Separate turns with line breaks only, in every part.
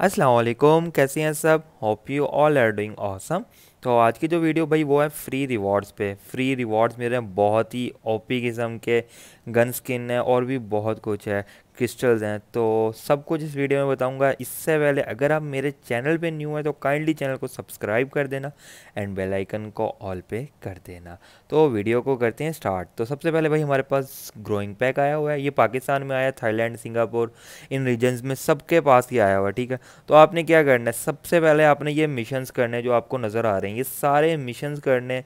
अस्सलाम वालेकुम कैसे हैं सब? Hope you all are doing awesome तो आज की जो वीडियो भाई, वो है फ्री रिवॉर्ड्स पे। फ्री रिवॉर्ड्स मेरे बहुत ही ओपी किस्म के गन स्किन है और भी बहुत कुछ है। क्रिस्टल्स हैं तो सब कुछ इस वीडियो में बताऊँगा। इससे पहले अगर आप मेरे चैनल पे न्यू हैं तो काइंडली चैनल को सब्सक्राइब कर देना एंड बेल आइकन को ऑल पे कर देना। तो वीडियो को करते हैं स्टार्ट तो सबसे पहले भाई हमारे पास ग्रोइंग पैक आया हुआ है। ये पाकिस्तान में आया, थाईलैंड, सिंगापुर, इन रीजन्स में सबके पास ही आया हुआ है ठीक है? तो आपने क्या करना है? सबसे पहले आपने ये मिशंस करने जो आपको नज़र आ रहे हैं, ये सारे मिशंस करने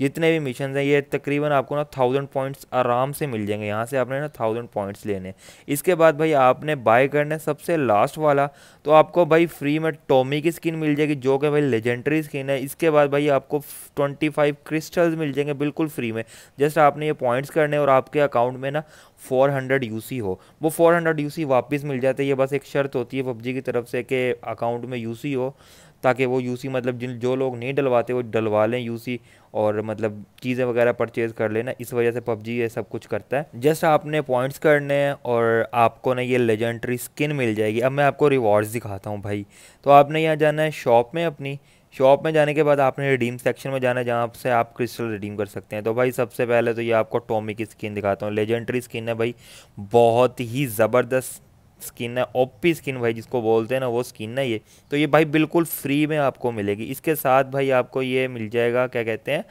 जितने भी मिशन हैं, ये तकरीबन आपको ना थाउज़ेंड पॉइंट्स आराम से मिल जाएँगे। यहाँ से आपने ना थाउज़ेंड पॉइंट्स लेने इसके बाद भाई, आपने बाय करना सबसे लास्ट वाला तो आपको भाई फ्री में टॉमी की स्किन मिल जाएगी, जो कि भाई लेजेंडरी स्किन है। इसके बाद भाई, आपको ट्वेंटी फाइव क्रिस्टल्स मिल जाएँगे बिल्कुल फ्री में। जस्ट आपने ये पॉइंट्स करने और आपके अकाउंट में ना फोर हंड्रेड यू सी हो। वो फोर हंड्रेड यू सी वापस मिल जाते हैं। ये बस एक शर्त होती है पबजी की तरफ़ से कि अकाउंट में यूसी हो। ताकि वो यूसी मतलब जिन, जो लोग नहीं डलवाते वो डलवा लें यूसी और मतलब चीज़ें वगैरह परचेज़ कर लेना इस वजह से पबजी ये सब कुछ करता है। जस्ट आपने पॉइंट्स करने हैं और आपको ना ये लेजेंडरी स्किन मिल जाएगी। अब मैं आपको रिवॉर्ड्स दिखाता हूँ भाई। तो आपने यहाँ जाना है शॉप में अपनी। शॉप में जाने के बाद आपने रिडीम सेक्शन में जाना है जहाँ से आप क्रिस्टल रिडीम कर सकते हैं। तो भाई सबसे पहले तो ये आपको टॉमी की स्किन दिखाता हूँ। लेजेंडरी स्किन है भाई। बहुत ही ज़बरदस्त स्किन है, ओपी स्किन भाई जिसको बोलते हैं ना, वो स्किन है ये। तो ये भाई बिल्कुल फ्री में आपको मिलेगी। इसके साथ भाई आपको ये मिल जाएगा, क्या कहते हैं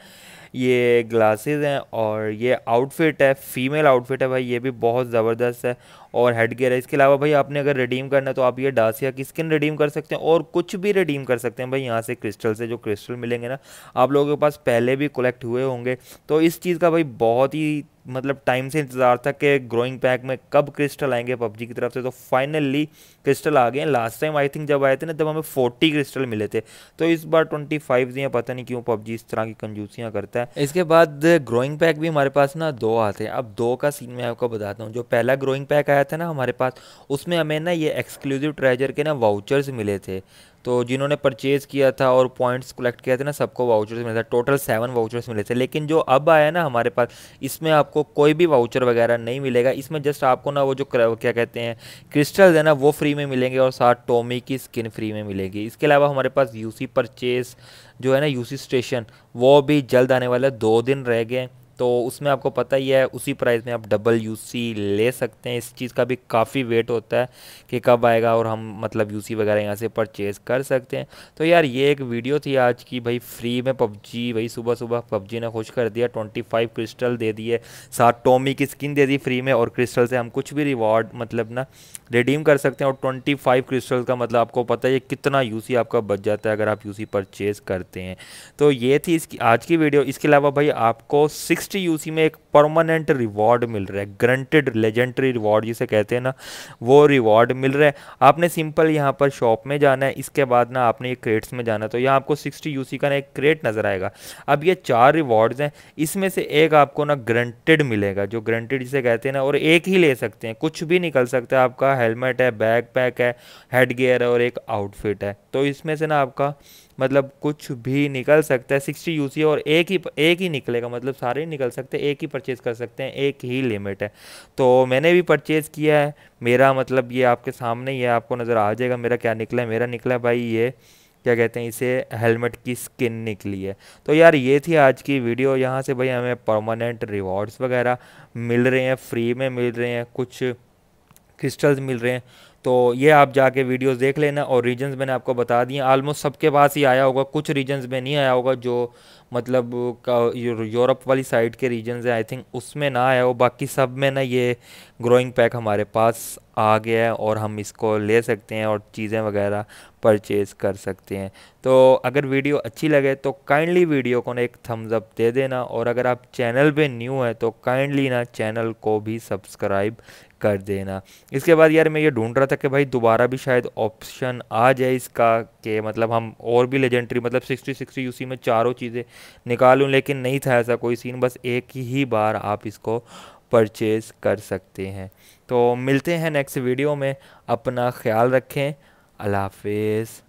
ये ग्लासेस हैं और ये आउटफिट है फीमेल आउटफिट है भाई, ये भी बहुत ज़बरदस्त है। और हेड गेयर है, इसके अलावा भाई आपने अगर रिडीम करना है तो आप ये डासिया की स्किन रिडीम कर सकते हैं और कुछ भी रिडीम कर सकते हैं भाई, यहाँ से क्रिस्टल से जो क्रिस्टल मिलेंगे ना, आप लोगों के पास पहले भी कलेक्ट हुए होंगे। तो इस चीज़ का भाई बहुत ही मतलब टाइम से इंतज़ार था कि ग्रोइंग पैक में कब क्रिस्टल आएँगे पबजी की तरफ़ से। तो फाइनली क्रिस्टल आ गए लास्ट टाइम आई थिंक जब आए थे ना, तब हमें फोर्टी क्रिस्टल मिले थे। तो इस बार ट्वेंटी फाइव दिए पता नहीं क्यों पबजी इस तरह की कंजूसियाँ करता है। इसके बाद ग्रोइंग पैक भी हमारे पास ना दो आते हैं। अब दो का सीन मैं आपको बताता हूँ। जो पहला ग्रोइंग पैक आया था ना हमारे पास, उसमें हमें ना ये एक्सक्लूसिव ट्रेजर के ना वाउचर्स मिले थे। तो जिन्होंने परचेज़ किया था और पॉइंट्स कलेक्ट किया था ना, सबको वाउचर्स मिले थे। टोटल सेवन वाउचर्स मिले थे। लेकिन जो अब आया ना हमारे पास, इसमें आपको कोई भी वाउचर वगैरह नहीं मिलेगा। इसमें जस्ट आपको ना वो जो क्या कहते हैं क्रिस्टल्स है ना, वो फ्री में मिलेंगे और साथ टोमी की स्किन फ्री में मिलेगी। इसके अलावा हमारे पास यूसी परचेज़ जो है ना यूसी स्टेशन वो भी जल्द आने वाला दो दिन रह गए। तो उसमें आपको पता ही है, उसी प्राइस में आप डबल यूसी ले सकते हैं। इस चीज़ का भी काफ़ी वेट होता है कि कब आएगा और हम मतलब यूसी वगैरह यहाँ से परचेज़ कर सकते हैं। तो यार ये एक वीडियो थी आज की, भाई फ्री में पबजी, भाई सुबह सुबह पबजी ने खुश कर दिया ट्वेंटी फाइव क्रिस्टल दे दिए, साथ टोमी की स्किन दे दी फ्री में और क्रिस्टल से हम कुछ भी रिवॉर्ड मतलब ना रिडीम कर सकते हैं। और ट्वेंटी फाइव क्रिस्टल का मतलब आपको पता है कितना यूसी आपका बच जाता है अगर आप यूसी परचेज़ करते हैं। तो ये थी इसकी, आज की वीडियो इसके अलावा भाई आपको सिक्स सिक्सटी यूसी में एक परमानेंट रिवॉर्ड मिल रहा है ग्रंटेड लेजेंडरी रिवॉर्ड जिसे कहते हैं ना, वो रिवॉर्ड मिल रहा है। आपने सिंपल यहाँ पर शॉप में जाना है, इसके बाद ना आपने ये क्रेट्स में जाना है तो यहाँ आपको सिक्सटी यूसी का ना एक क्रेट नज़र आएगा। अब ये चार रिवॉर्ड्स हैं, इसमें से एक आपको ना ग्रंटेड मिलेगा, जो ग्रंटेड जिसे कहते हैं ना, और एक ही ले सकते हैं, कुछ भी निकल सकता है, आपका हेलमेट है बैग पैक है हेड गेयर है, और एक आउटफिट है। तो इसमें से ना आपका मतलब कुछ भी निकल सकता है सिक्सटी यूसी और एक ही एक ही निकलेगा मतलब सारे ही निकल सकते हैं, एक ही परचेज़ कर सकते हैं, एक ही लिमिट है। तो मैंने भी परचेज़ किया है। मेरा मतलब ये आपके सामने ही है, आपको नज़र आ जाएगा, मेरा क्या निकला है? मेरा निकला है भाई ये, क्या कहते हैं इसे हेलमेट की स्किन निकली है। तो यार ये थी आज की वीडियो यहाँ से भाई हमें परमानेंट रिवॉर्ड्स वगैरह मिल रहे हैं फ्री में मिल रहे हैं, कुछ क्रिस्टल्स मिल रहे हैं। तो ये आप जाके वीडियोस देख लेना। और रीजन्स मैंने आपको बता दिए। आलमोस्ट सबके पास ही आया होगा, कुछ रीजन्स में नहीं आया होगा जो मतलब यूरोप वाली साइड के रीजन हैं आई थिंक उसमें ना आया हो, बाकी सब में ना ये ग्रोइंग पैक हमारे पास आ गया है और हम इसको ले सकते हैं और चीज़ें वगैरह परचेज़ कर सकते हैं। तो अगर वीडियो अच्छी लगे तो काइंडली वीडियो को ना एक थम्स अप दे देना और अगर आप चैनल पे न्यू हैं तो काइंडली ना चैनल को भी सब्सक्राइब कर देना। इसके बाद यार मैं ये ढूंढ रहा था कि भाई दोबारा भी शायद ऑप्शन आ जाए इसका, कि मतलब हम और भी लेजेंडरी मतलब सिक्सटी सिक्सटी यूसी में चारों चीज़ें निकालूँ, लेकिन नहीं था ऐसा कोई सीन बस एक ही बार आप इसको परचेज़ कर सकते हैं। तो मिलते हैं नेक्स्ट वीडियो में, अपना ख्याल रखें। अल्लाह हाफिज़।